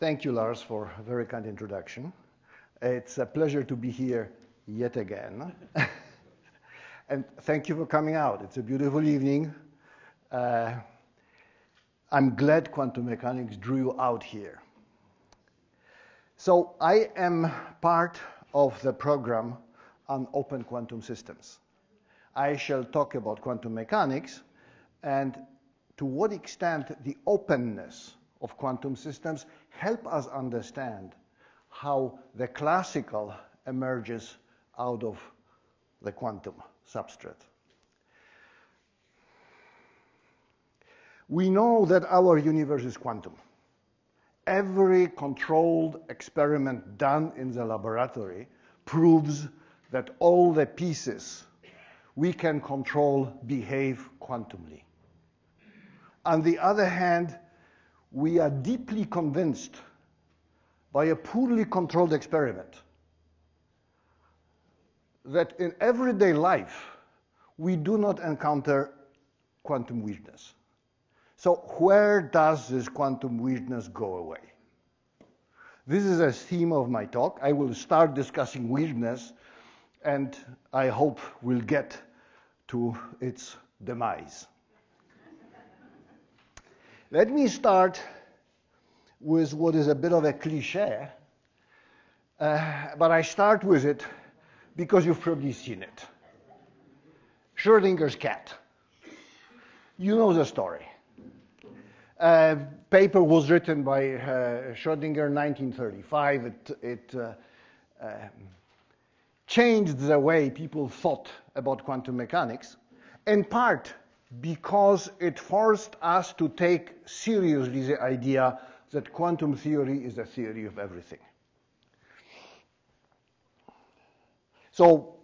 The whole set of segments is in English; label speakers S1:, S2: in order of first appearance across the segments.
S1: Thank you, Lars, for a very kind introduction. It's a pleasure to be here yet again. and thank you for coming out. It's a beautiful evening. Uh, I'm glad quantum mechanics drew you out here. So I am part of the program on open quantum systems. I shall talk about quantum mechanics and to what extent the openness of quantum systems help us understand how the classical emerges out of the quantum substrate. We know that our universe is quantum. Every controlled experiment done in the laboratory proves that all the pieces we can control behave quantumly. On the other hand, we are deeply convinced by a poorly controlled experiment that in everyday life we do not encounter quantum weirdness. So where does this quantum weirdness go away? This is a theme of my talk. I will start discussing weirdness and I hope we'll get to its demise. Let me start with what is a bit of a cliche, uh, but I start with it because you've probably seen it. Schrodinger's cat. You know the story. Uh, paper was written by uh, Schrodinger in 1935. It, it uh, um, changed the way people thought about quantum mechanics, in part because it forced us to take seriously the idea that quantum theory is a theory of everything. So,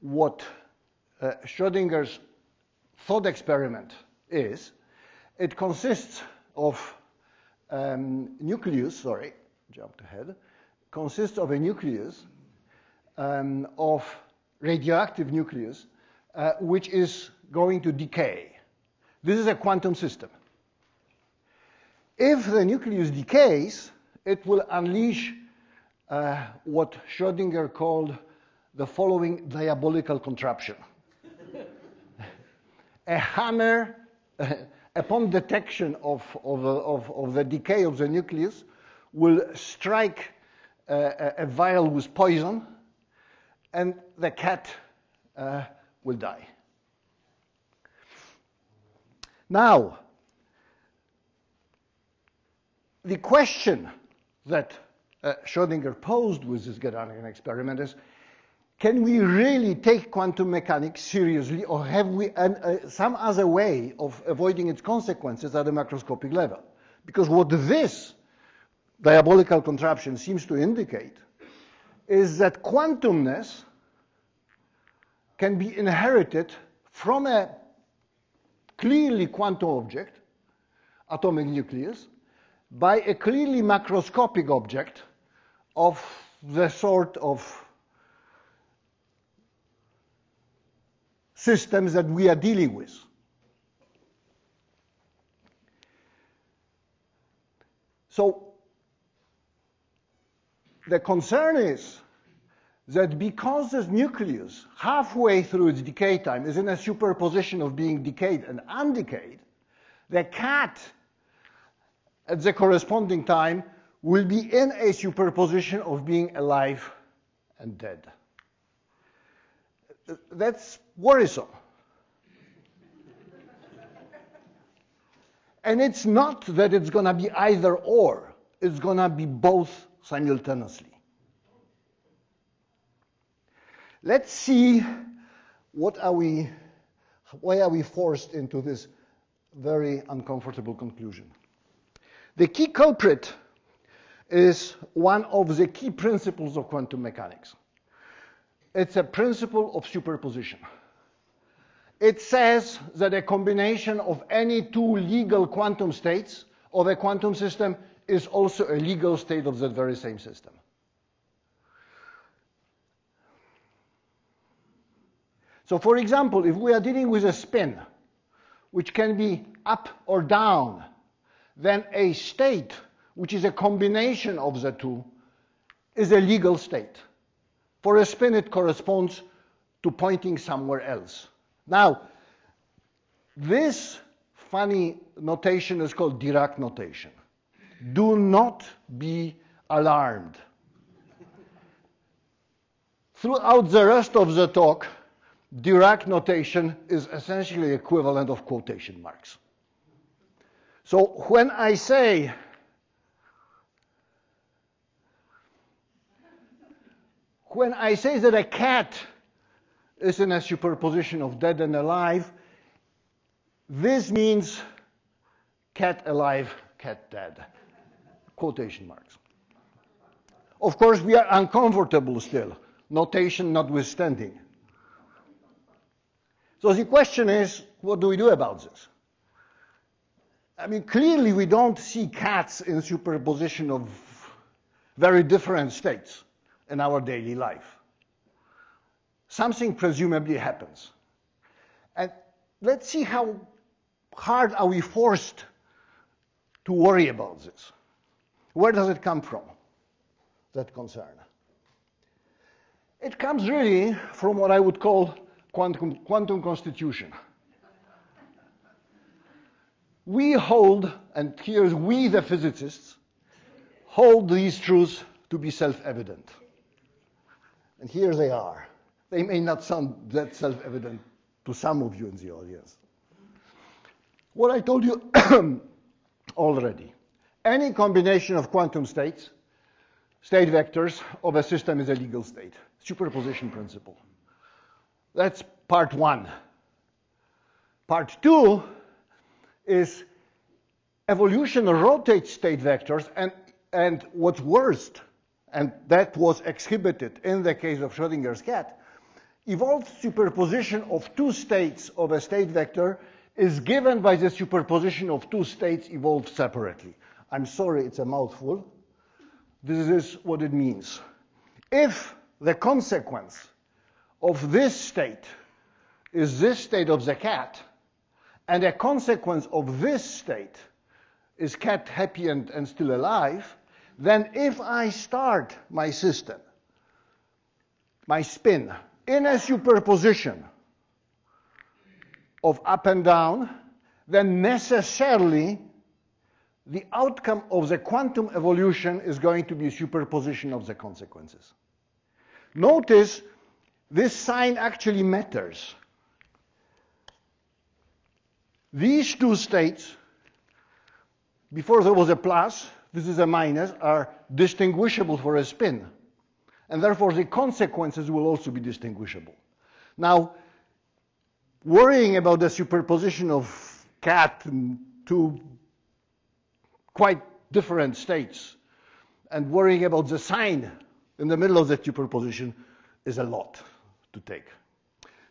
S1: what uh, Schrodinger's thought experiment is, it consists of um, nucleus, sorry, jumped ahead, consists of a nucleus um, of radioactive nucleus uh, which is going to decay. This is a quantum system. If the nucleus decays, it will unleash uh, what Schrodinger called the following diabolical contraption. a hammer, upon detection of, of, of, of, the decay of the nucleus, will strike uh, a vial with poison, and the cat uh, will die. Now, the question that uh, Schrodinger posed with this Gedanken experiment is, can we really take quantum mechanics seriously, or have we an, uh, some other way of avoiding its consequences at a macroscopic level? Because what this diabolical contraption seems to indicate is that quantumness can be inherited from a clearly quantum object, atomic nucleus, by a clearly macroscopic object of the sort of systems that we are dealing with. So the concern is that because this nucleus, halfway through its decay time, is in a superposition of being decayed and undecayed, the cat at the corresponding time will be in a superposition of being alive and dead. That's worrisome. and it's not that it's going to be either or, it's going to be both simultaneously. Let's see what are we, why are we forced into this very uncomfortable conclusion. The key culprit is one of the key principles of quantum mechanics. It's a principle of superposition. It says that a combination of any two legal quantum states of a quantum system is also a legal state of that very same system. So for example, if we are dealing with a spin, which can be up or down, then a state, which is a combination of the two, is a legal state. For a spin, it corresponds to pointing somewhere else. Now, this funny notation is called Dirac notation. Do not be alarmed. Throughout the rest of the talk, Dirac notation is essentially equivalent of quotation marks. So when I say when I say that a cat is in a superposition of dead and alive, this means cat alive, cat dead. Quotation marks. Of course, we are uncomfortable still, notation notwithstanding. So the question is, what do we do about this? I mean, clearly we don't see cats in superposition of very different states in our daily life. Something presumably happens. And let's see how hard are we forced to worry about this. Where does it come from, that concern? It comes really from what I would call quantum, quantum constitution. We hold, and here's we the physicists, hold these truths to be self-evident. And here they are. They may not sound that self-evident to some of you in the audience. What I told you already. Any combination of quantum states, state vectors of a system is a legal state. Superposition principle. That's part one. Part two is evolution rotates state vectors, and, and what's worst, and that was exhibited in the case of Schrodinger's cat, evolved superposition of two states of a state vector is given by the superposition of two states evolved separately. I'm sorry, it's a mouthful. This is what it means. If the consequence of this state is this state of the cat, and a consequence of this state is cat happy and, and still alive, then if I start my system, my spin, in a superposition of up and down, then necessarily the outcome of the quantum evolution is going to be superposition of the consequences. Notice this sign actually matters. These two states, before there was a plus, this is a minus, are distinguishable for a spin. And therefore the consequences will also be distinguishable. Now, worrying about the superposition of cat and two quite different states and worrying about the sign in the middle of the superposition is a lot to take.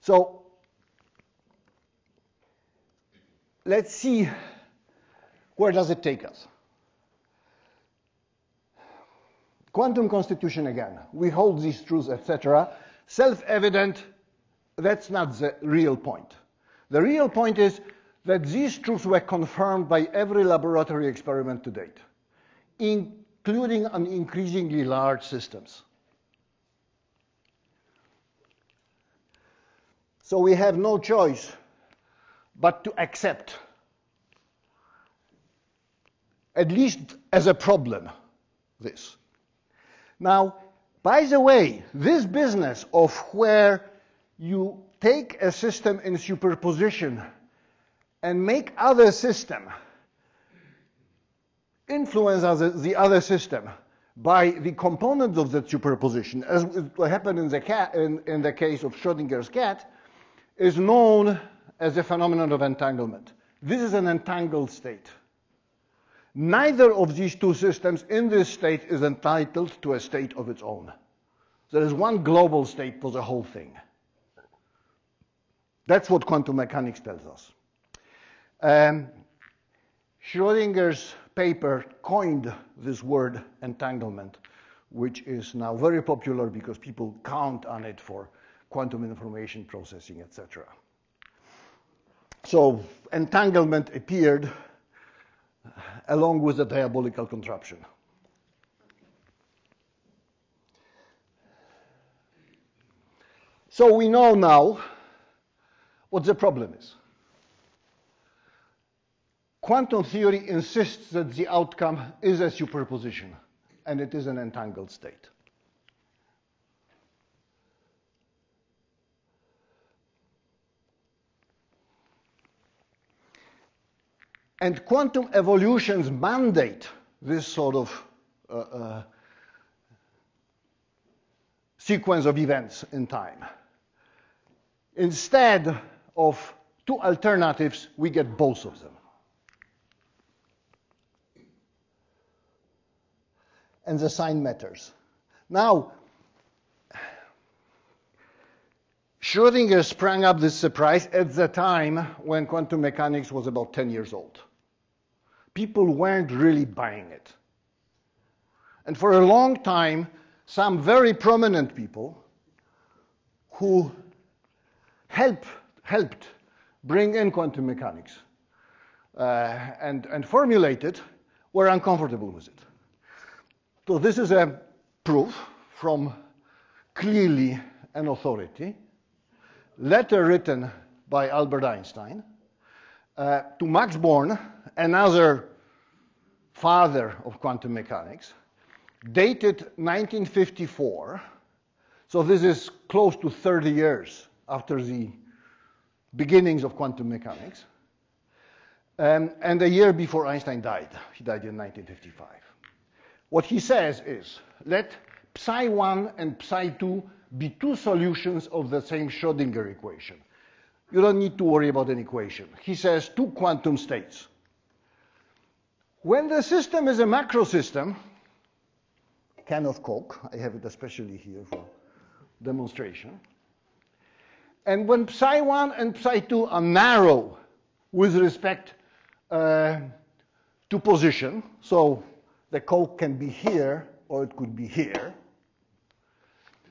S1: So let's see where does it take us. Quantum constitution again. We hold these truths, etc. Self-evident, that's not the real point. The real point is that these truths were confirmed by every laboratory experiment to date, including on increasingly large systems. So we have no choice but to accept, at least as a problem, this. Now, by the way, this business of where you take a system in superposition and make other system influence the other system by the components of that superposition, as happened in the, cat, in, in the case of Schrodinger's cat, is known as the phenomenon of entanglement. This is an entangled state. Neither of these two systems in this state is entitled to a state of its own. There is one global state for the whole thing. That's what quantum mechanics tells us. Um, Schrodinger's paper coined this word entanglement, which is now very popular because people count on it for quantum information processing, etc. So entanglement appeared uh, along with the diabolical contraption. So we know now what the problem is. Quantum theory insists that the outcome is a superposition, and it is an entangled state. And quantum evolutions mandate this sort of uh, uh, sequence of events in time. Instead of two alternatives, we get both of them. And the sign matters. Now, Schrödinger sprang up this surprise at the time when quantum mechanics was about 10 years old people weren't really buying it. And for a long time, some very prominent people who help, helped bring in quantum mechanics uh, and, and formulate it were uncomfortable with it. So this is a proof from clearly an authority, letter written by Albert Einstein uh, to Max Born, another father of quantum mechanics, dated 1954. So this is close to 30 years after the beginnings of quantum mechanics. Um, and a year before Einstein died. He died in 1955. What he says is let psi 1 and psi 2 be two solutions of the same Schrodinger equation. You don't need to worry about an equation. He says two quantum states. When the system is a macro system, can of Coke, I have it especially here for demonstration. And when psi 1 and psi 2 are narrow with respect uh, to position, so the Coke can be here or it could be here,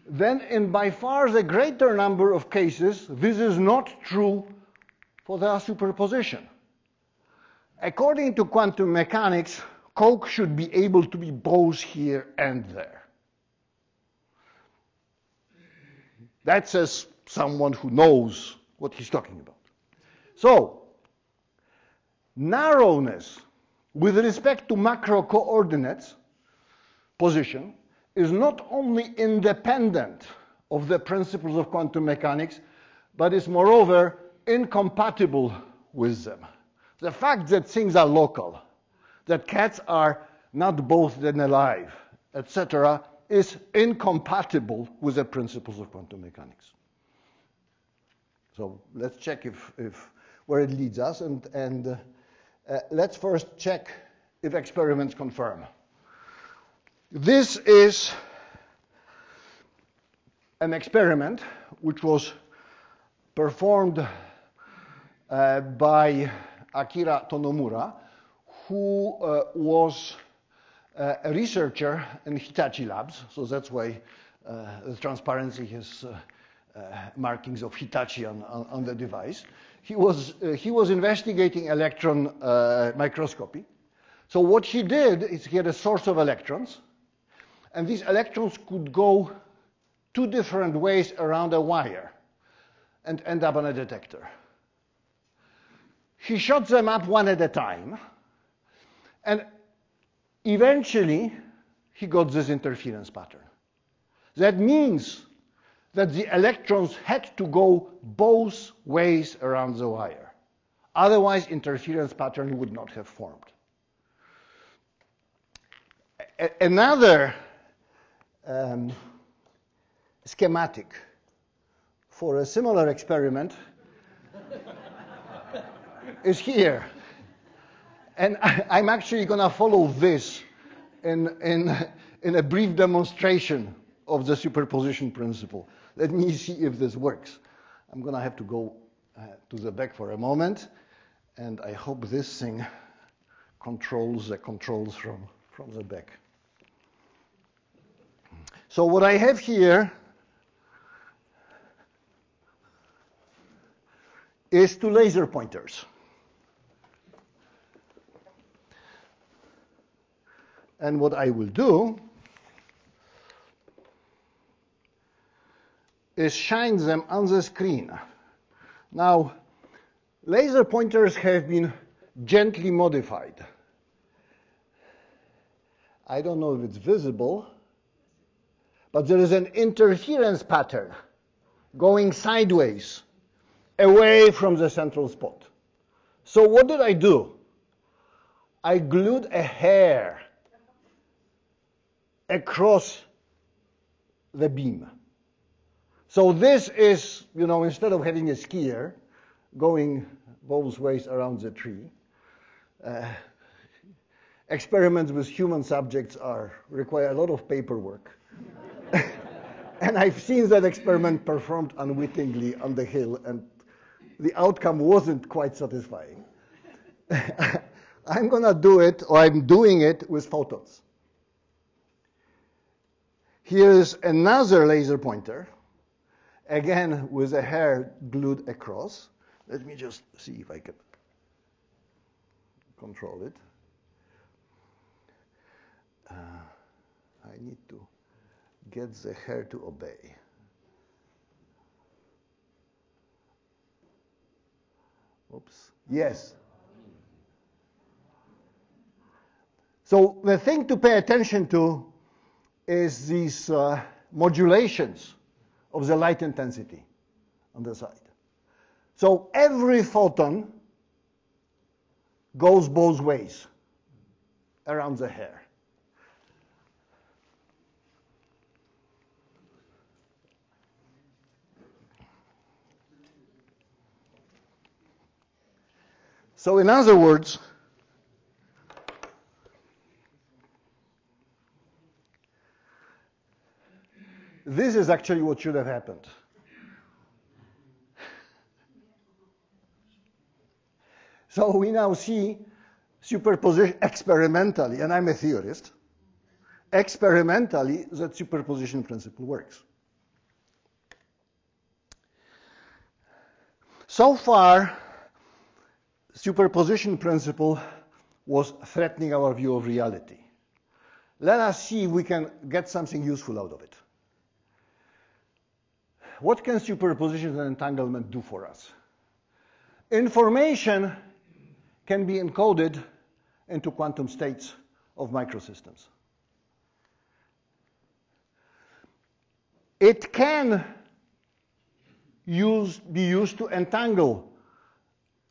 S1: then in by far the greater number of cases, this is not true for the superposition. According to quantum mechanics, Coke should be able to be both here and there. That says someone who knows what he's talking about. So, narrowness with respect to macro coordinates position is not only independent of the principles of quantum mechanics, but is moreover incompatible with them. The fact that things are local, that cats are not both dead and alive, etc., is incompatible with the principles of quantum mechanics. So let's check if, if where it leads us, and, and uh, uh, let's first check if experiments confirm. This is an experiment which was performed uh, by Akira Tonomura, who uh, was uh, a researcher in Hitachi Labs, so that's why uh, the transparency has markings of Hitachi on, on, on, the device. He was, he was investigating electron microscopy. So what he did is he had a source of electrons, and these electrons could go two different ways around a wire and end up on a detector. He shot them up one at a time, and eventually he got this interference pattern. That means that the electrons had to go both ways around the wire. Otherwise, interference pattern would not have formed. A another um, schematic for a similar experiment is here. And I, am actually going to follow this in, in, in a brief demonstration of the superposition principle. Let me see if this works. I'm going to have to go uh, to the back for a moment, and I hope this thing controls the controls from, from the back. So what I have here is two laser pointers. And what I will do is shine them on the screen. Now, laser pointers have been gently modified. I don't know if it's visible, but there is an interference pattern going sideways away from the central spot. So what did I do? I glued a hair across the beam. So this is, you know, instead of having a skier going both ways around the tree, uh, experiments with human subjects are require a lot of paperwork. and I've seen that experiment performed unwittingly on the hill, and the outcome wasn't quite satisfying. I'm going to do it, or I'm doing it with photons. Here's another laser pointer, again with a hair glued across. Let me just see if I can control it. Uh, I need to get the hair to obey. Oops. Yes. So the thing to pay attention to is these uh, modulations of the light intensity on the side. So every photon goes both ways around the hair. So in other words, This is actually what should have happened. So we now see superposition experimentally, and I'm a theorist, experimentally that superposition principle works. So far, superposition principle was threatening our view of reality. Let us see if we can get something useful out of it what can superposition and entanglement do for us? Information can be encoded into quantum states of microsystems. It can use, be used to entangle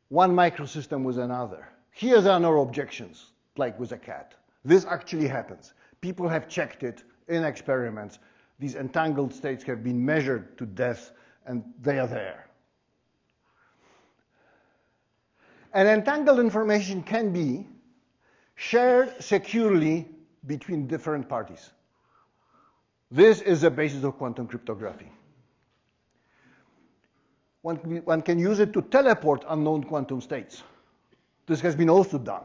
S1: one microsystem with another. Here there are no objections, like with a cat. This actually happens. People have checked it in experiments these entangled states have been measured to death, and they are there. And entangled information can be shared securely between different parties. This is the basis of quantum cryptography. One, one, can use it to teleport unknown quantum states. This has been also done.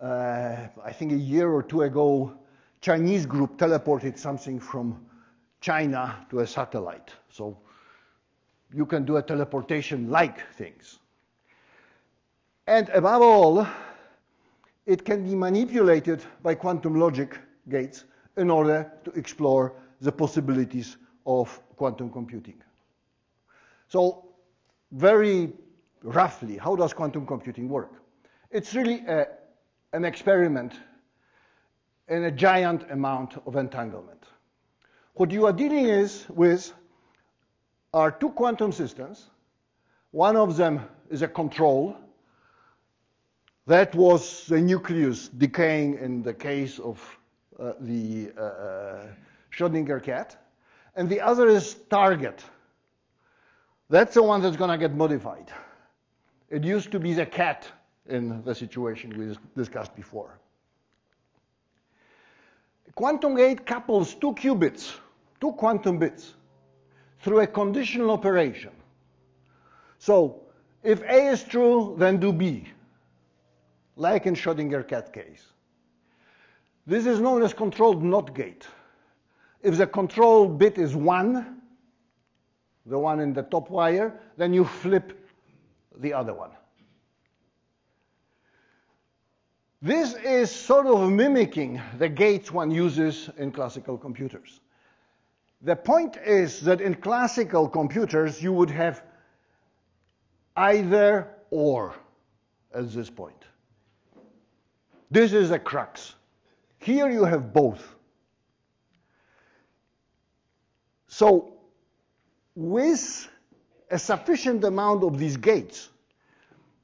S1: Uh, I think a year or two ago, Chinese group teleported something from China to a satellite. So you can do a teleportation like things. And above all, it can be manipulated by quantum logic gates in order to explore the possibilities of quantum computing. So very roughly, how does quantum computing work? It's really a, an experiment in a giant amount of entanglement. What you are dealing is with are two quantum systems. One of them is a control. That was the nucleus decaying in the case of uh, the uh, uh, Schrodinger cat. And the other is target. That's the one that's going to get modified. It used to be the cat in the situation we discussed before. Quantum gate couples two qubits two quantum bits through a conditional operation. So if A is true, then do B, like in Schrodinger cat case. This is known as controlled NOT gate. If the control bit is 1, the one in the top wire, then you flip the other one. This is sort of mimicking the gates one uses in classical computers. The point is that in classical computers, you would have either or at this point. This is a crux. Here you have both. So, with a sufficient amount of these gates,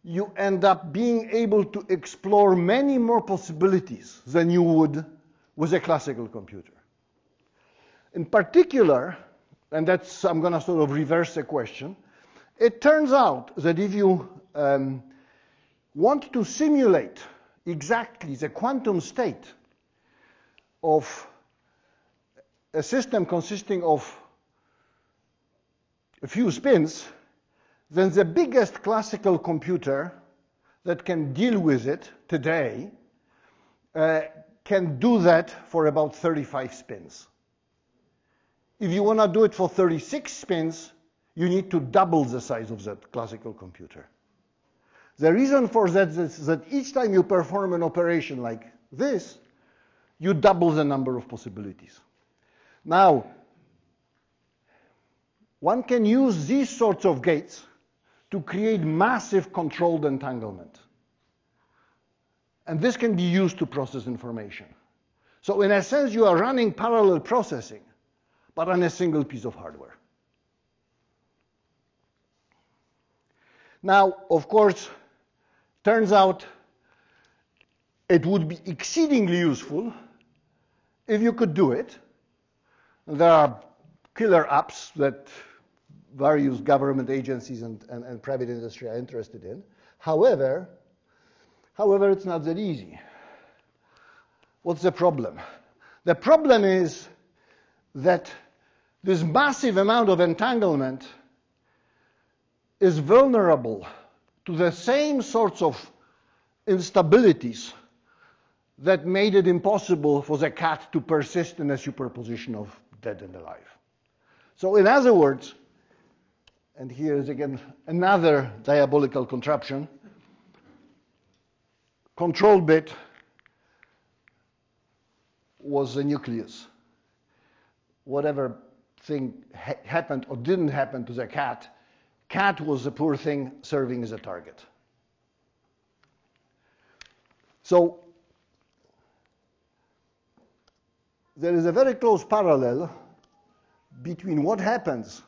S1: you end up being able to explore many more possibilities than you would with a classical computer. In particular, and that's, I'm going to sort of reverse the question, it turns out that if you um, want to simulate exactly the quantum state of a system consisting of a few spins, then the biggest classical computer that can deal with it today uh, can do that for about 35 spins. If you want to do it for 36 spins, you need to double the size of that classical computer. The reason for that is that each time you perform an operation like this, you double the number of possibilities. Now, one can use these sorts of gates to create massive controlled entanglement. And this can be used to process information. So in a sense, you are running parallel processing, but on a single piece of hardware. Now, of course, turns out it would be exceedingly useful if you could do it. There are killer apps that various government agencies and, and, and private industry are interested in. However, however, it's not that easy. What's the problem? The problem is that this massive amount of entanglement is vulnerable to the same sorts of instabilities that made it impossible for the cat to persist in a superposition of dead and alive. So, in other words, and here is again another diabolical contraption, control bit was the nucleus. Whatever thing ha- happened or didn't happen to the cat Cat was the poor thing serving as a target. So there is a very close parallel between what happens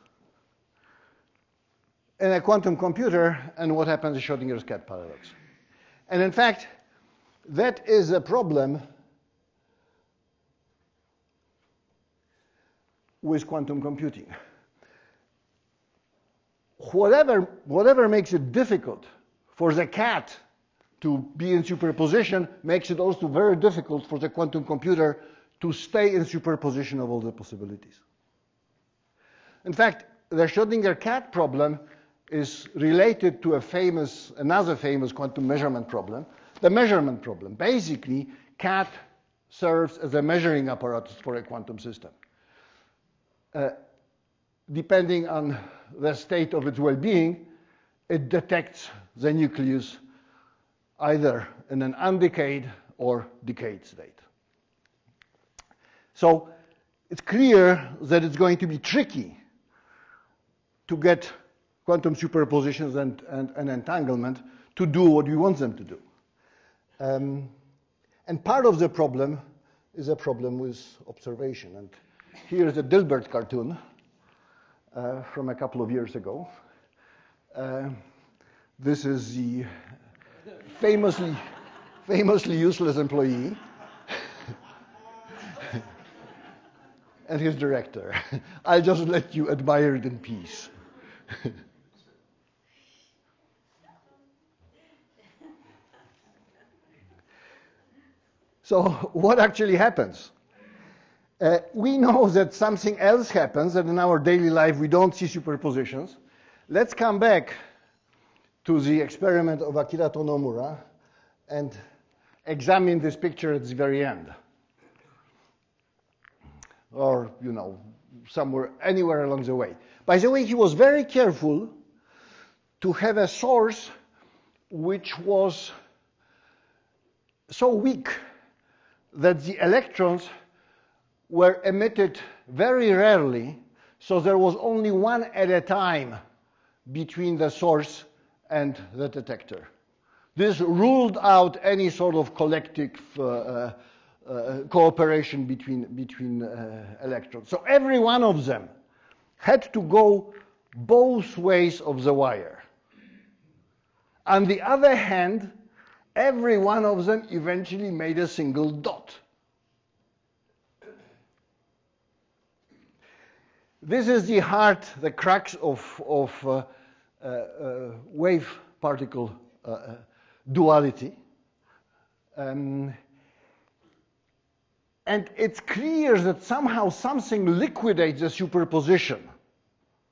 S1: in a quantum computer and what happens in Schrodinger's cat paradox. And in fact, that is a problem with quantum computing whatever, whatever makes it difficult for the cat to be in superposition makes it also very difficult for the quantum computer to stay in superposition of all the possibilities. In fact, the Schrodinger cat problem is related to a famous, another famous quantum measurement problem, the measurement problem. Basically, cat serves as a measuring apparatus for a quantum system. Uh, depending on the state of its well-being, it detects the nucleus either in an undecayed or decayed state. So it's clear that it's going to be tricky to get quantum superpositions and, and, and entanglement to do what we want them to do. Um, and part of the problem is a problem with observation. And here is a Dilbert cartoon uh, from a couple of years ago. Uh, this is the famously, famously useless employee and his director. I'll just let you admire it in peace. so, what actually happens? Uh, we know that something else happens, that in our daily life we don't see superpositions. Let's come back to the experiment of Akira Tonomura and examine this picture at the very end. Or, you know, somewhere, anywhere along the way. By the way, he was very careful to have a source which was so weak that the electrons were emitted very rarely, so there was only one at a time between the source and the detector. This ruled out any sort of collective uh, uh, uh, cooperation between, between uh, electrons. So every one of them had to go both ways of the wire. On the other hand, every one of them eventually made a single dot. This is the heart, the crux of, of uh, uh, uh, wave particle uh, uh, duality. Um, and it's clear that somehow something liquidates the superposition,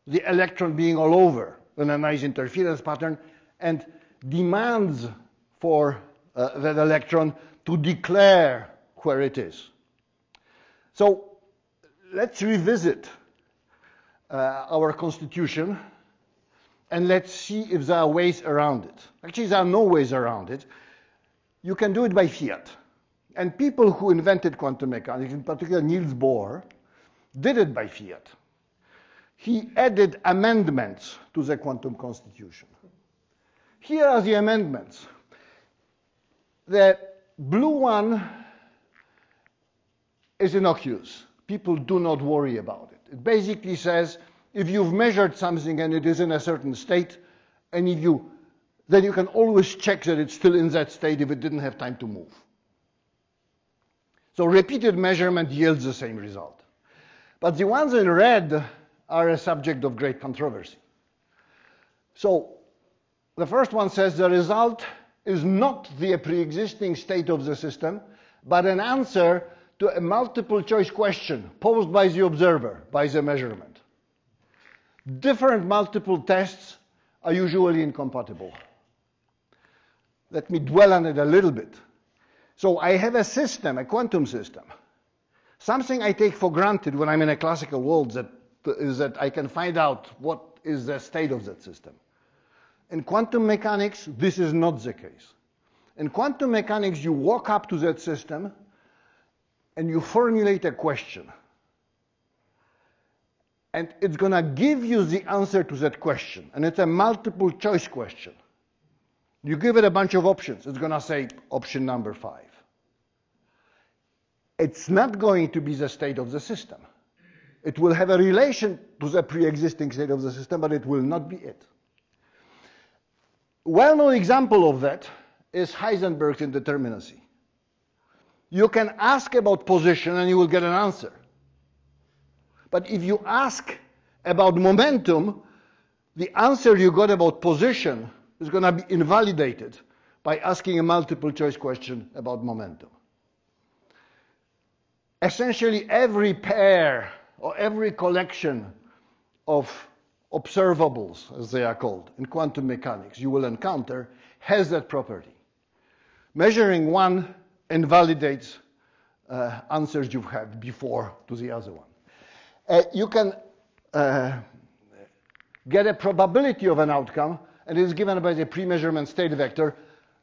S1: the electron being all over in a nice interference pattern, and demands for uh, that electron to declare where it is. So let's revisit Uh, our constitution and let's see if there are ways around it. Actually, there are no ways around it. You can do it by fiat. And people who invented quantum mechanics, in particular Niels Bohr, did it by fiat. He added amendments to the quantum constitution. Here are the amendments. The blue one is innocuous. People do not worry about it. It basically says if you've measured something and it is in a certain state, and if you, then you can always check that it's still in that state if it didn't have time to move. So repeated measurement yields the same result. But the ones in red are a subject of great controversy. So the first one says the result is not the pre-existing state of the system, but an answer to a multiple choice question posed by the observer, by the measurement. Different multiple tests are usually incompatible. Let me dwell on it a little bit. So I have a system, a quantum system. Something I take for granted when I'm in a classical world that is that I can find out what is the state of that system. In quantum mechanics, this is not the case. In quantum mechanics, you walk up to that system and you formulate a question. And it's going to give you the answer to that question. And it's a multiple choice question. You give it a bunch of options. It's going to say option number five. It's not going to be the state of the system. It will have a relation to the pre-existing state of the system, but it will not be it. Well-known example of that is Heisenberg's indeterminacy. You can ask about position and you will get an answer. But if you ask about momentum, the answer you got about position is going to be invalidated by asking a multiple choice question about momentum. Essentially, every pair or every collection of observables, as they are called, in quantum mechanics you will encounter has that property. Measuring one invalidates uh, answers you've had before to the other one. Uh, you can uh, get a probability of an outcome, and it is given by the pre-measurement state vector,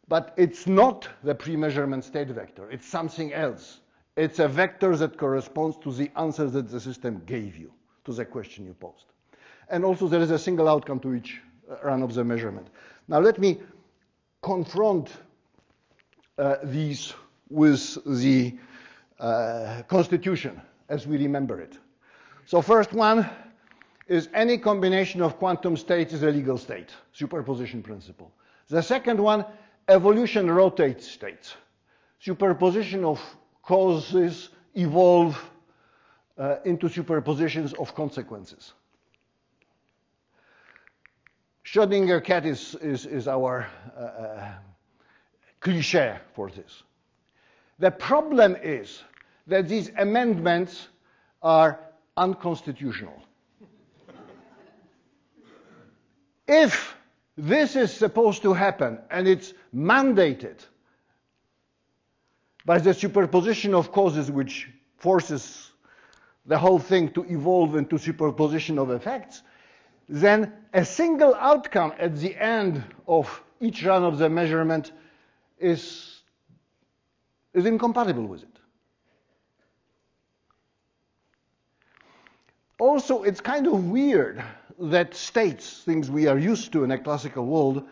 S1: but it's not the pre-measurement state vector. It's something else. It's a vector that corresponds to the answer that the system gave you to the question you posed. And also there is a single outcome to each uh, run of the measurement. Now let me confront uh, these with the uh, Constitution as we remember it. So first one is any combination of quantum states is a legal state, superposition principle. The second one, evolution rotates states. Superposition of causes evolve uh, into superpositions of consequences. Schrodinger cat is, is, is our uh, uh, cliche for this. The problem is that these amendments are unconstitutional. if this is supposed to happen and it's mandated by the superposition of causes which forces the whole thing to evolve into superposition of effects, then a single outcome at the end of each run of the measurement is is incompatible with it. Also, it's kind of weird that states, things we are used to in a classical world,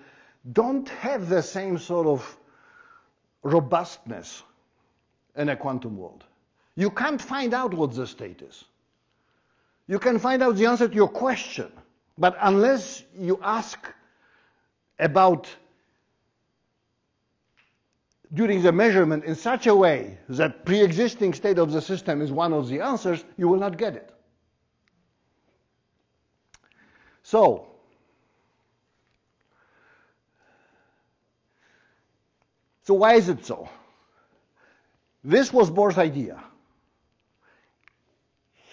S1: don't have the same sort of robustness in a quantum world. You can't find out what the state is. You can find out the answer to your question, but unless you ask about during the measurement in such a way that pre-existing state of the system is one of the answers, you will not get it. So, so why is it so? This was Bohr's idea.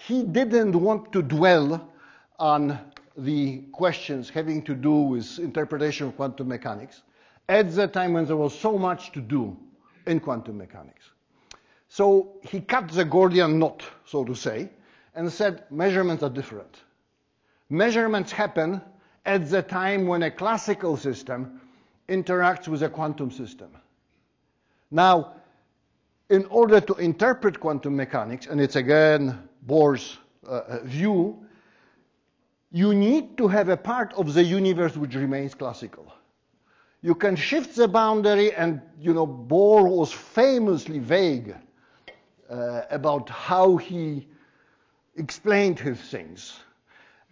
S1: He didn't want to dwell on the questions having to do with interpretation of quantum mechanics at the time when there was so much to do in quantum mechanics. So he cut the Gordian knot, so to say, and said measurements are different. Measurements happen at the time when a classical system interacts with a quantum system. Now, in order to interpret quantum mechanics, and it's again Bohr's uh, uh, view, you need to have a part of the universe which remains classical. You can shift the boundary, and you know Bohr was famously vague uh, about how he explained his things,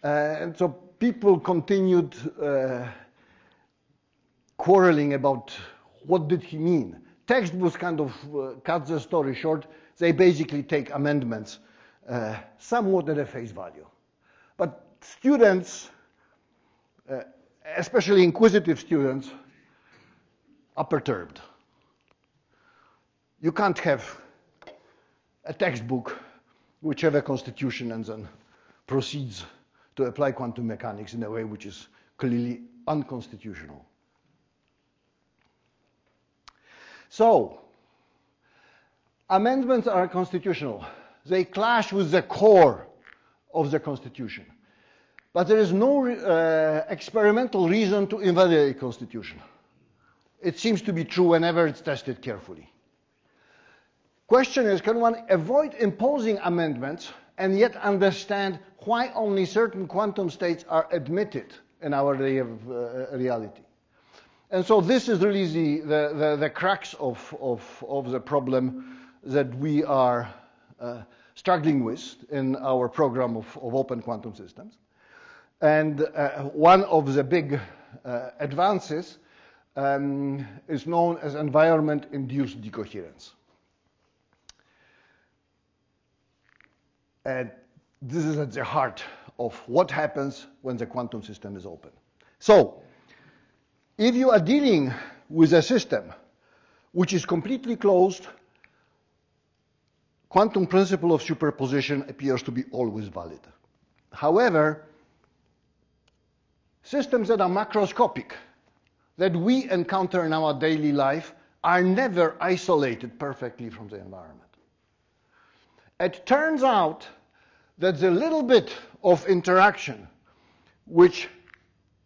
S1: uh, and so people continued uh, quarreling about what did he mean textbooks kind of uh, cut the story short. They basically take amendments uh, somewhat at a face value. But students, uh, especially inquisitive students, are. You can't have a textbook which have a constitution and then proceeds to apply quantum mechanics in a way which is clearly unconstitutional. So, amendments are constitutional. They clash with the core of the Constitution. But there is no uh, experimental reason to invalidate the Constitution. It seems to be true whenever it's tested carefully. Question is, can one avoid imposing amendments and yet understand why only certain quantum states are admitted in our day of uh, reality? And so this is really the, the, the, the crux of, of, of, the problem that we are uh, struggling with in our program of, of open quantum systems. And uh, one of the big uh, advances um, is known as environment-induced decoherence. And this is at the heart of what happens when the quantum system is open. So, if you are dealing with a system which is completely closed, quantum principle of superposition appears to be always valid. However, systems that are macroscopic, that we encounter in our daily life, are never isolated perfectly from the environment. It turns out that the little bit of interaction which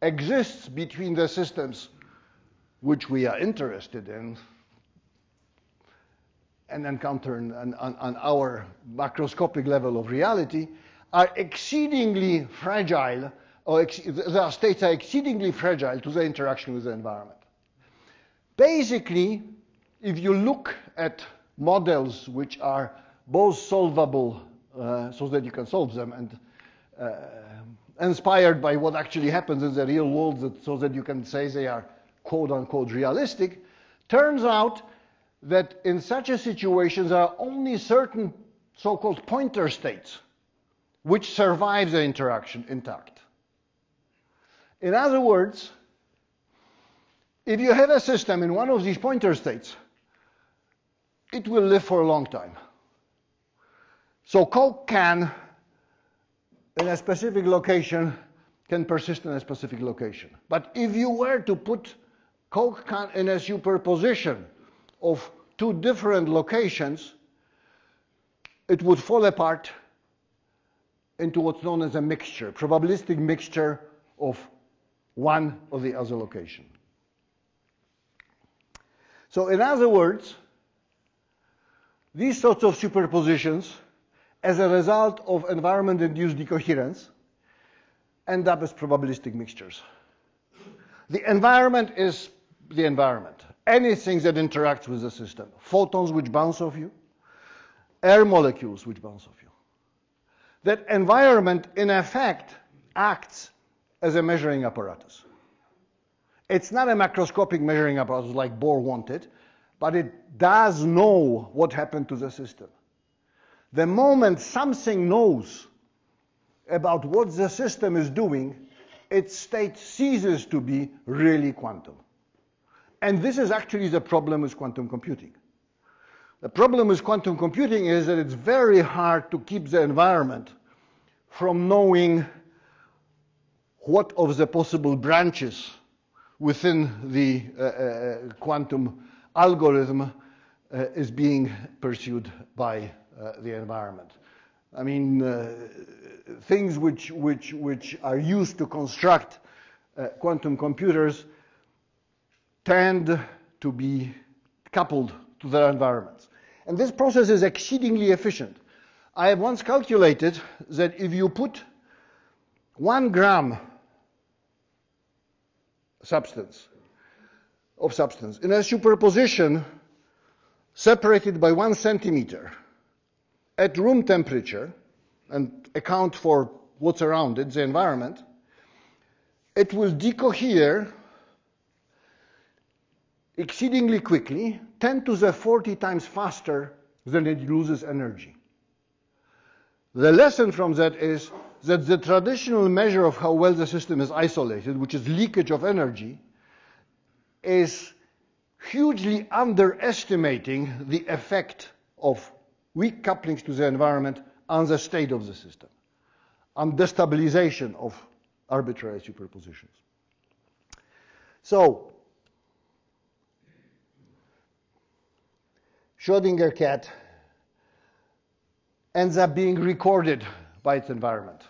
S1: exists between the systems which we are interested in and encounter on, on, on our macroscopic level of reality are exceedingly fragile, or their states are exceedingly fragile to the interaction with the environment. Basically, if you look at models which are both solvable uh, so that you can solve them and uh, inspired by what actually happens in the real world that, so that you can say they are quote unquote realistic, turns out that in such a situation there are only certain so-called pointer states which survive the interaction intact. In other words, if you have a system in one of these pointer states, it will live for a long time. So Coke can in a specific location can persist in a specific location. But if you were to put Coke can in a superposition of two different locations, it would fall apart into what's known as a mixture, probabilistic mixture of one or the other location. So in other words, these sorts of superpositions, as a result of environment-induced decoherence, end up as probabilistic mixtures. The environment is the environment. Anything that interacts with the system. Photons which bounce off you, air molecules which bounce off you. That environment, in effect, acts as a measuring apparatus. It's not a macroscopic measuring apparatus like Bohr wanted, but it does know what happened to the system. The moment something knows about what the system is doing, its state ceases to be really quantum. And this is actually the problem with quantum computing. The problem with quantum computing is that it's very hard to keep the environment from knowing what of the possible branches within the uh, uh, quantum algorithm uh, is being pursued by uh, the environment. I mean, uh, things which, which, which are used to construct uh, quantum computers tend to be coupled to their environments. And this process is exceedingly efficient. I have once calculated that if you put one gram substance of substance in a superposition separated by one centimeter at room temperature and account for what's around it, the environment, it will decohere exceedingly quickly, 10 to the 40 times faster than it loses energy. The lesson from that is that the traditional measure of how well the system is isolated, which is leakage of energy, is hugely underestimating the effect of weak couplings to the environment on the state of the system, on destabilization of arbitrary superpositions. So, Schrodinger cat ends up being recorded by its environment.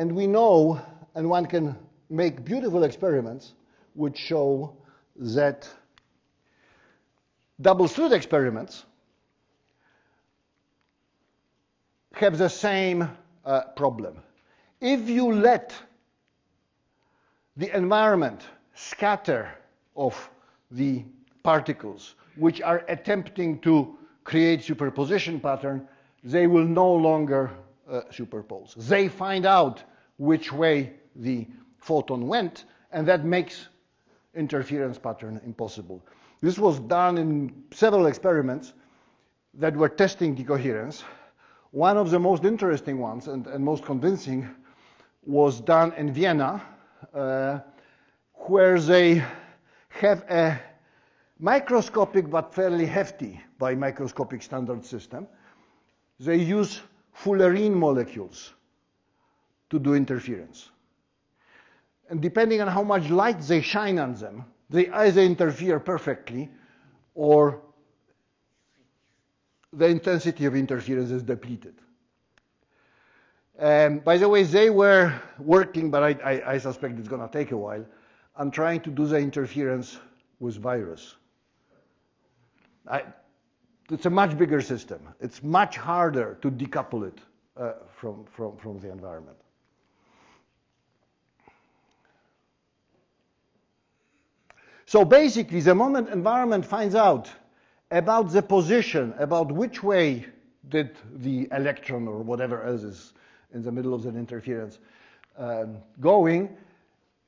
S1: And we know, and one can make beautiful experiments which show that double slit experiments have the same uh, problem. If you let the environment scatter of the particles which are attempting to create superposition pattern, they will no longer uh, superpose. They find out which way the photon went, and that makes interference pattern impossible. This was done in several experiments that were testing decoherence. One of the most interesting ones and, and most convincing was done in Vienna, uh, where they have a microscopic but fairly hefty by microscopic standard system. They use fullerene molecules to do interference. And depending on how much light they shine on them, they either interfere perfectly or the intensity of interference is depleted. Um, by the way, they were working, but I, I, I suspect it's going to take a while, on trying to do the interference with virus. I, it's a much bigger system. It's much harder to decouple it uh, from, from, from the environment. So basically, the moment environment finds out about the position, about which way did the electron or whatever else is in the middle of the interference um, going,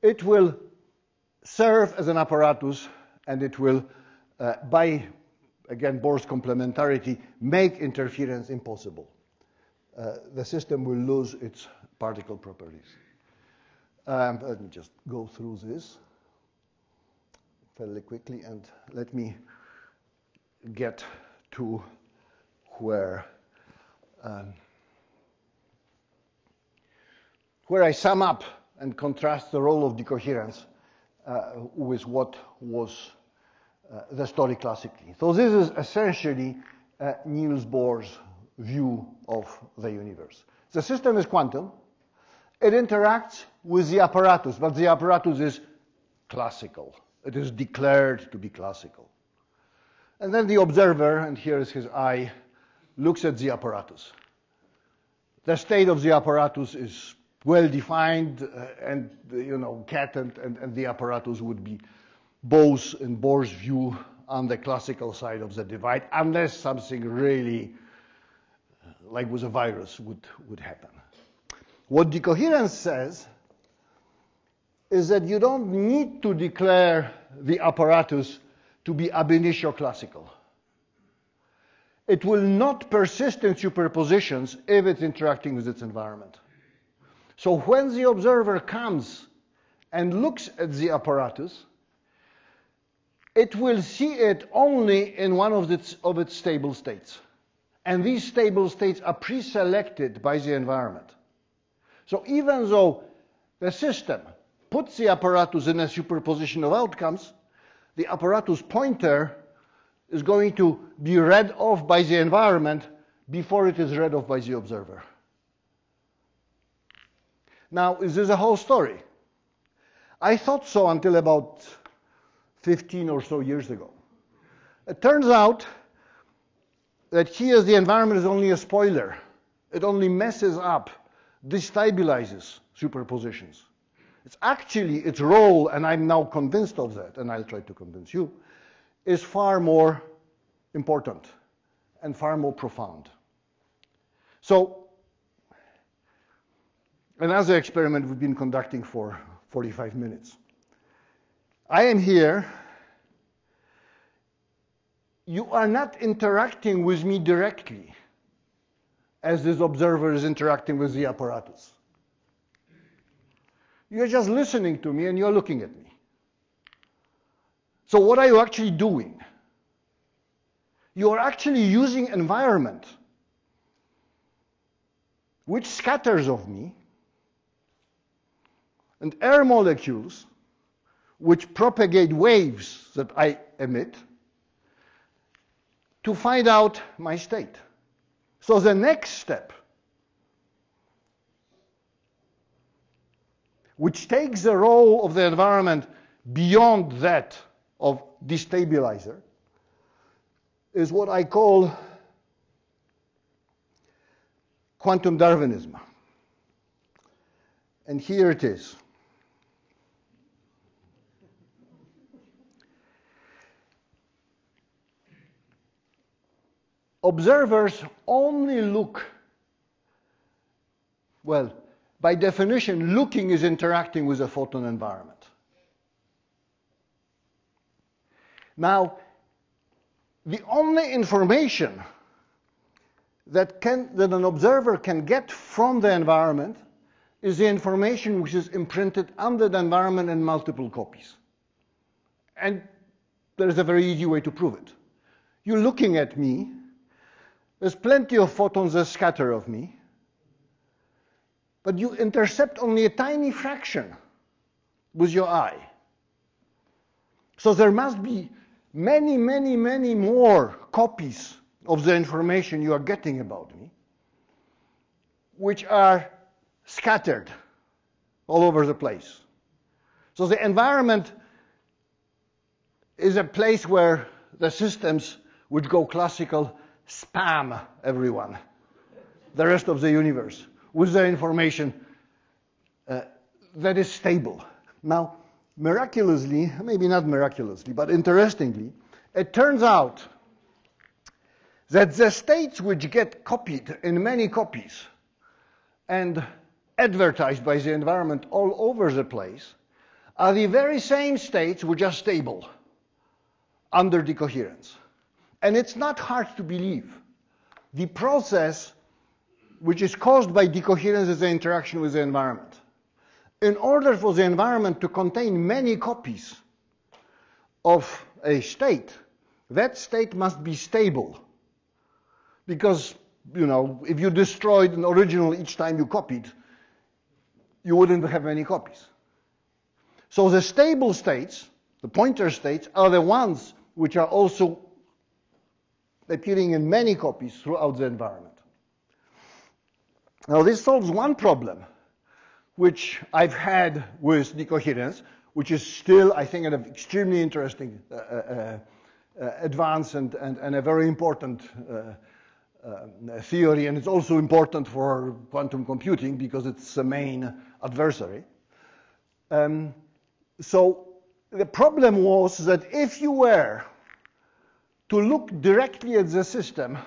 S1: it will serve as an apparatus and it will, uh, by again Bohr's complementarity, make interference impossible. Uh, the system will lose its particle properties. Um, let me just go through this fairly quickly and let me get to where um, where I sum up and contrast the role of decoherence uh, with what was uh, the story classically. So this is essentially uh, Niels Bohr's view of the universe. The system is quantum. It interacts with the apparatus, but the apparatus is classical. It is declared to be classical. And then the observer, and here is his eye, looks at the apparatus. The state of the apparatus is well defined, uh, and you know, cat and, and, and, the apparatus would be both in Bohr's view on the classical side of the divide, unless something really, uh, like with a virus, would, would happen. What decoherence says is that you don't need to declare the apparatus to be ab initio classical. It will not persist in superpositions if it's interacting with its environment. So when the observer comes and looks at the apparatus, it will see it only in one of its, of its stable states. And these stable states are pre-selected by the environment. So even though the system puts the apparatus in a superposition of outcomes, the apparatus pointer is going to be read off by the environment before it is read off by the observer. Now, is this a whole story? I thought so until about 15 or so years ago. It turns out that here the environment is only a spoiler. It only messes up, destabilizes superpositions. It's actually its role, and I'm now convinced of that, and I'll try to convince you, is far more important and far more profound. So, another experiment we've been conducting for 45 minutes. I am here. You are not interacting with me directly as this observer is interacting with the apparatus. You're just listening to me and you're looking at me. So, what are you actually doing? You are actually using environment which scatters of me and air molecules which propagate waves that I emit to find out my state. So the next step which takes the role of the environment beyond that of destabilizer, is what I call quantum Darwinism. And here it is. Observers only look, well, by definition, looking is interacting with a photon environment. Now, the only information that, can, that an observer can get from the environment is the information which is imprinted under the environment in multiple copies. And there is a very easy way to prove it. You're looking at me, there's plenty of photons that scatter of me, but you intercept only a tiny fraction with your eye. So there must be many, many, many more copies of the information you are getting about me, which are scattered all over the place. So the environment is a place where the systems which go classical spam everyone, the rest of the universe with the information uh, that is stable. Now, miraculously, maybe not miraculously, but interestingly, it turns out that the states which get copied in many copies and advertised by the environment all over the place are the very same states which are stable under decoherence. And it's not hard to believe. The process which is caused by decoherence is the interaction with the environment. In order for the environment to contain many copies of a state, that state must be stable. Because, you know, if you destroyed an original each time you copied, you wouldn't have many copies. So the stable states, the pointer states, are the ones which are also appearing in many copies throughout the environment. Now, this solves one problem which I've had with decoherence, which is still, I think, an extremely interesting uh, uh, uh, advanced and, and, and, a very important uh, uh, theory, and it's also important for quantum computing because it's the main adversary. Um, so the problem was that if you were to look directly at the system,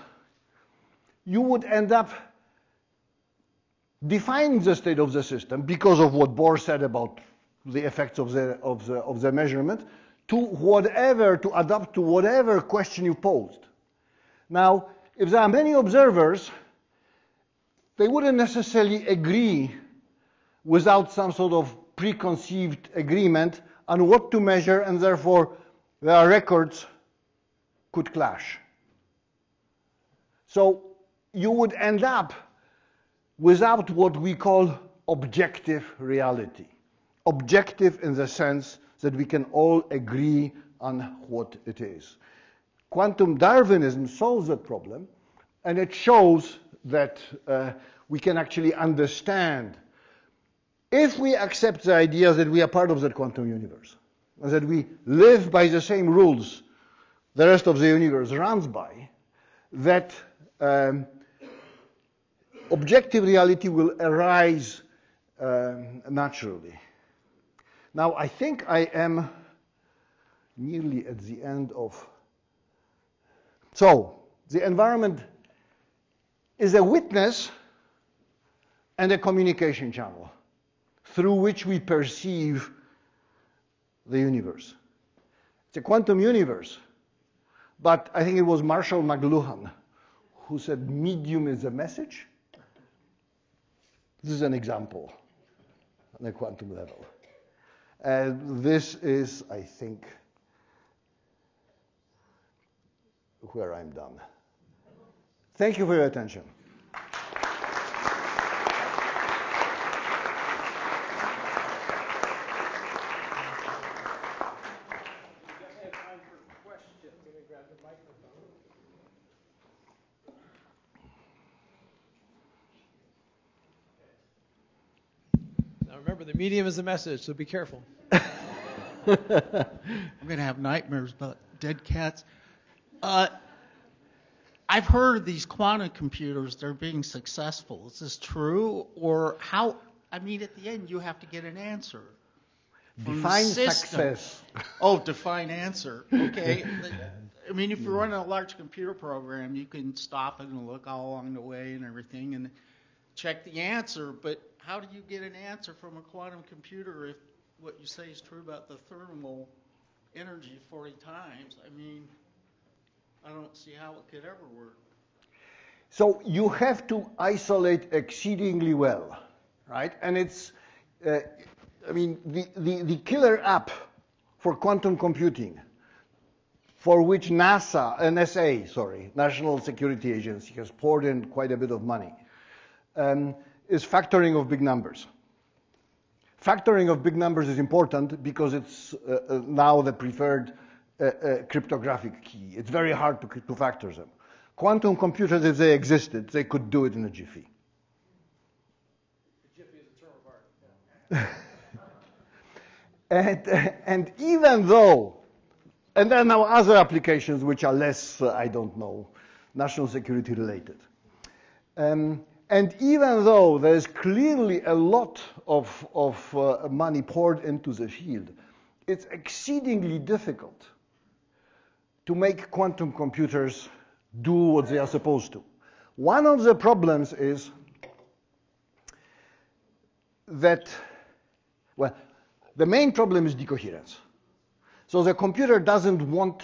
S1: you would end up defining the state of the system because of what Bohr said about the effects of the, of the, of the measurement to whatever, to adapt to whatever question you posed. Now, if there are many observers, they wouldn't necessarily agree without some sort of preconceived agreement on what to measure, and therefore their records could clash. So you would end up without what we call objective reality. Objective in the sense that we can all agree on what it is. Quantum Darwinism solves that problem, and it shows that uh, we can actually understand if we accept the idea that we are part of that quantum universe, and that we live by the same rules the rest of the universe runs by, that um, objective reality will arise um, naturally. Now, I think I am nearly at the end of. So, the environment is a witness and a communication channel through which we perceive the universe. It's a quantum universe, but I think it was Marshall McLuhan who said medium is a message this is an example on a quantum level. And this is, I think, where I'm done. Thank you for your attention.
S2: Remember the medium is the message, so be careful.
S3: I'm going to have nightmares about dead cats. Uh, I've heard these quantum computers, they're being successful. Is this true? Or how? I mean, at the end, you have to get an answer.
S1: Define success.
S3: oh, define answer. Okay. I mean, if you're running a large computer program, you can stop it and look all along the way and everything and check the answer. But how do you get an answer from a quantum computer if what you say is true about the thermal energy 40 times? I mean, I don't see how it could ever work.
S1: So you have to isolate exceedingly well, right? And it's, uh, I mean, the, the, the killer app for quantum computing, for which NASA, NSA, sorry, National Security Agency, has poured in quite a bit of money. Um, is factoring of big numbers. Factoring of big numbers is important because it's uh, uh, now the preferred uh, uh, cryptographic key. It's very hard to, to factor them. Quantum computers, if they existed, they could do it in a jiffy.
S2: jiffy is a term of art.
S1: and, and even though, and there are now other applications which are less, uh, I don't know, national security related. Um, and even though there is clearly a lot of, of uh, money poured into the field, it's exceedingly difficult to make quantum computers do what they are supposed to. One of the problems is that, well, the main problem is decoherence. So the computer doesn't want,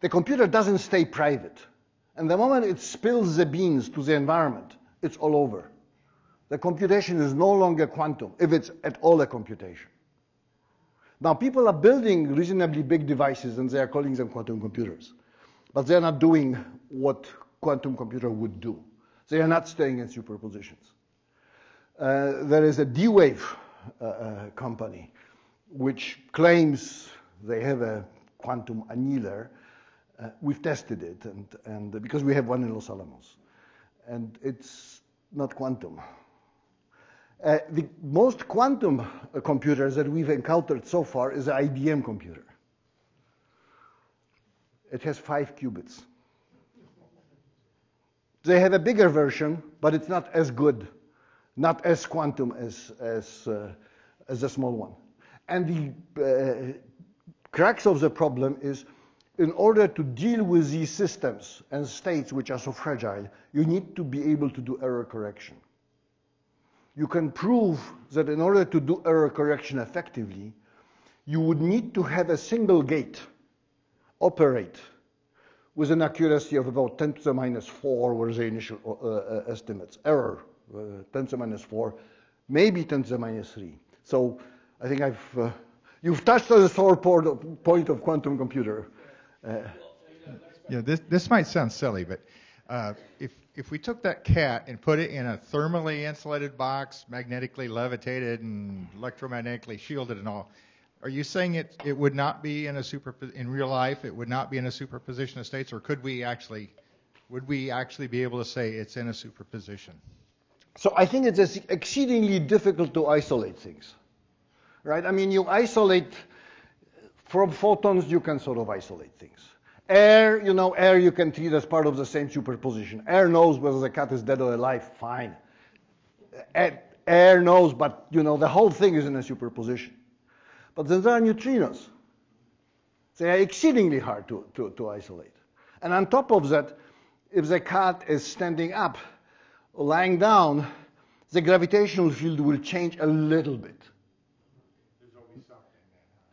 S1: the computer doesn't stay private. And the moment it spills the beans to the environment, it's all over. The computation is no longer quantum, if it's at all a computation. Now, people are building reasonably big devices and they are calling them quantum computers. But they're not doing what quantum computer would do. They are not staying in superpositions. Uh, there is a D-Wave uh, uh, company which claims they have a quantum annealer uh, we've tested it, and, and because we have one in Los Alamos, and it's not quantum. Uh, the most quantum uh, computers that we've encountered so far is the IBM computer. It has five qubits. They have a bigger version, but it's not as good, not as quantum as, as, uh, as the small one. And the uh, crux of the problem is in order to deal with these systems and states which are so fragile, you need to be able to do error correction. You can prove that in order to do error correction effectively, you would need to have a single gate operate with an accuracy of about 10 to the minus 4 were the initial uh, uh, estimates. Error, uh, 10 to the minus 4, maybe 10 to the minus 3. So I think I've, uh, you've touched on the sore point of quantum computer. Uh,
S4: yeah, this, this might sound silly, but uh, if, if we took that cat and put it in a thermally insulated box, magnetically levitated and electromagnetically shielded and all, are you saying it, it would not be in a super in real life? It would not be in a superposition of states, or could we actually would we actually be able to say it's in a superposition?
S1: So I think it's exceedingly difficult to isolate things, right? I mean, you isolate from photons, you can sort of isolate things. Air, you know, air you can treat as part of the same superposition. Air knows whether the cat is dead or alive, fine. Air knows, but you know, the whole thing is in a superposition. But then there are neutrinos. They are exceedingly hard to, to, to isolate. And on top of that, if the cat is standing up lying down, the gravitational field will change a little bit.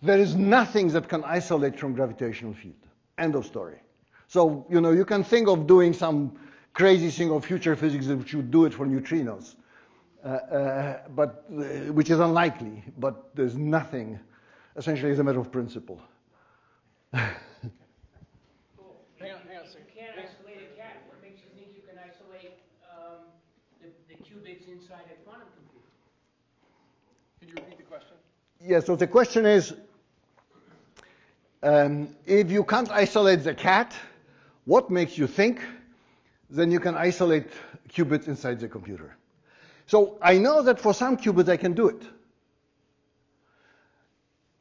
S1: There is nothing that can isolate from gravitational field. End of story. So, you know, you can think of doing some crazy thing of future physics that would do it for neutrinos, uh, uh, but, uh, which is unlikely, but there's nothing essentially is a matter of principle.
S5: Hang on, hang on a. You can't isolate a cat. What makes you think you can isolate um, the, the qubits inside a quantum computer?
S2: Can you repeat the question?
S1: Yeah, so the question is um, if you can't isolate the cat, what makes you think then you can isolate qubits inside the computer? So I know that for some qubits I can do it.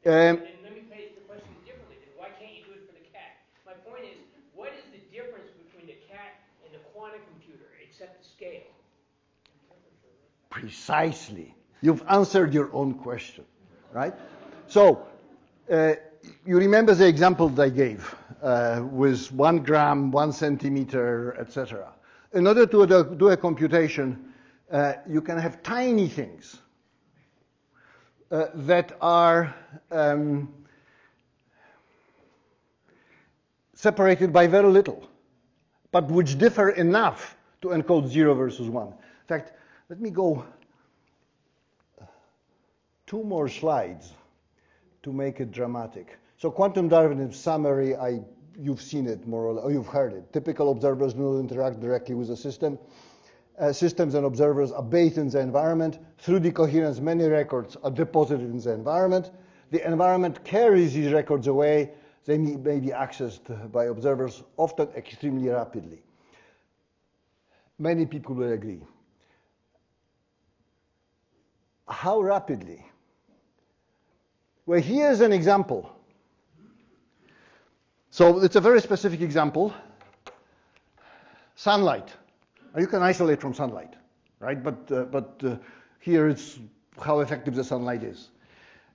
S5: Um, let me phrase the question differently. Why can't you do it for the cat? My point is, what is the difference between the cat and the quantum computer, except the scale?
S1: Precisely. You've answered your own question, right? So, uh, you remember the example I gave uh, with one gram, one centimeter, etc. In order to do a computation, uh, you can have tiny things uh, that are um, separated by very little, but which differ enough to encode 0 versus 1. In fact, let me go two more slides to make it dramatic. So quantum Darwinism summary, I, you've seen it more or less, or you've heard it. Typical observers do not interact directly with the system uh, systems and observers are bathed in the environment. Through decoherence, many records are deposited in the environment. The environment carries these records away. They may, may be accessed by observers, often extremely rapidly. Many people will agree. How rapidly? Well, here's an example. So it's a very specific example. Sunlight. You can isolate from sunlight, right? But, uh, but uh, here it's how effective the sunlight is.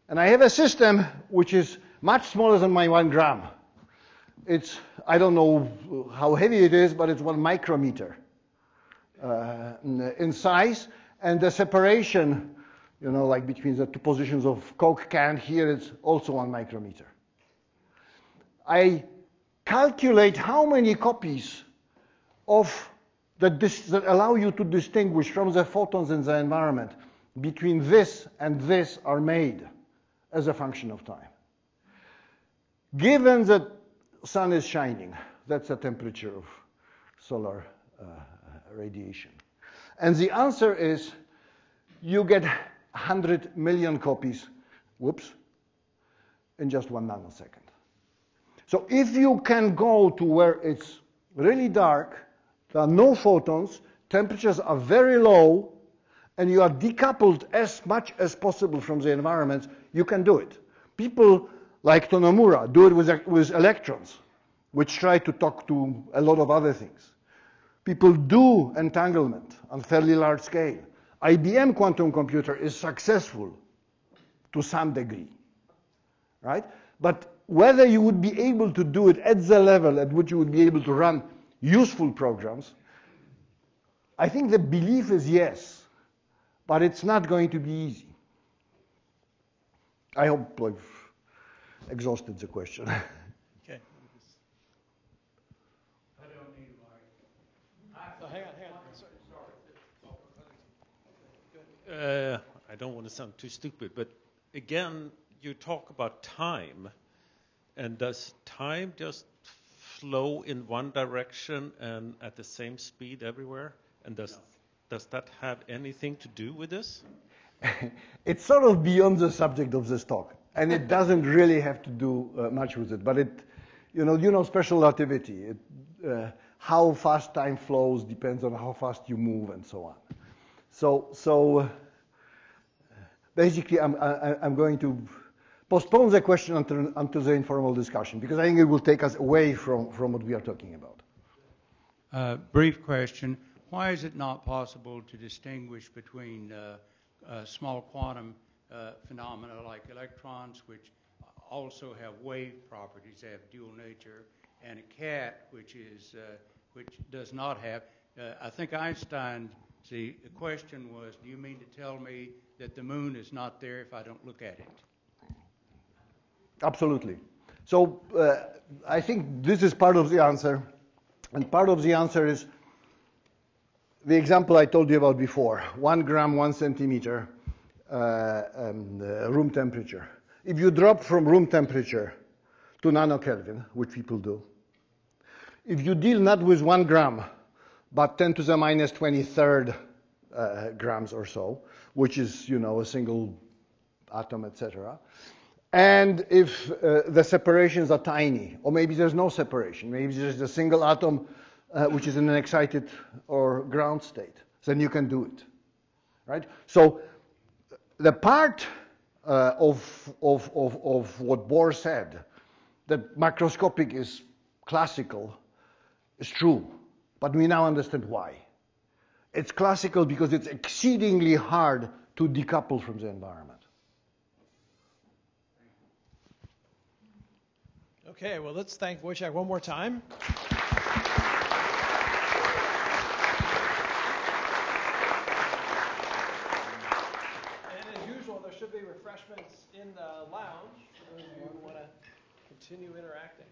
S1: And I have a system which is much smaller than my one gram. It's, I don't know how heavy it is, but it's one micrometer uh, in size. And the separation, you know, like between the two positions of Coke can, here it's also one micrometer. I calculate how many copies of that, that allow you to distinguish from the photons in the environment between this and this are made as a function of time. Given that sun is shining, that's the temperature of solar uh, radiation. And the answer is you get 100 million copies, whoops, in just one nanosecond. So if you can go to where it's really dark there are no photons, temperatures are very low, and you are decoupled as much as possible from the environment, you can do it. People like Tonomura do it with, with electrons. which try to talk to a lot of other things. People do entanglement on fairly large scale. IBM quantum computer is successful to some degree, right? But whether you would be able to do it at the level at which you would be able to run useful programs, I think the belief is yes, but it's not going to be easy. I hope I've exhausted the question.
S2: Okay. So hang on, hang on. Sorry.
S6: Uh, I don't want to sound too stupid, but again, you talk about time, and does time just flow in one direction and at the same speed everywhere? And does does that have anything to do with this?
S1: it's sort of beyond the subject of this talk, and it doesn't really have to do uh, much with it. But it, you know, you know, special relativity. It, uh, how fast time flows depends on how fast you move, and so on. So, so uh, basically, I'm, I, I'm going to postpone the question until, until the informal discussion because I think it will take us away from, from what we are talking about.
S7: Uh, brief question. Why is it not possible to distinguish between uh, uh, small quantum uh, phenomena like electrons, which also have wave properties, they have dual nature, and a cat, which is uh, which does not have? Uh, I think Einstein's The question was, do you mean to tell me that the moon is not there if I don't look at it?
S1: Absolutely. So uh, I think this is part of the answer. And part of the answer is the example I told you about before one gram, one centimeter uh, um, uh, room temperature. If you drop from room temperature to nanokelvin, which people do, if you deal not with one gram, but 10 to the minus 23rd uh, grams or so, which is, you know, a single atom, etc., and if uh, the separations are tiny, or maybe there's no separation, maybe there's a single atom uh, which is in an excited or ground state, then you can do it, right? So the part uh, of, of, of, of what Bohr said, that macroscopic is classical, is true, but we now understand why. It's classical because it's exceedingly hard to decouple from the environment.
S2: Okay, well, let's thank Wojciech one more time. And as usual, there should be refreshments in the lounge for those of you who want to continue interacting.